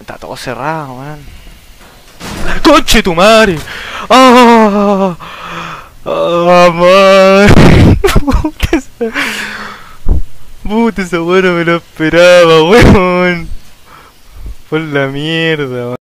Está todo cerrado, weón. ¡Conche tu madre! ¡Ah! ¡Ah, madre! Puta esa... Puta esa weón me lo esperaba, weón. Por la mierda, weón.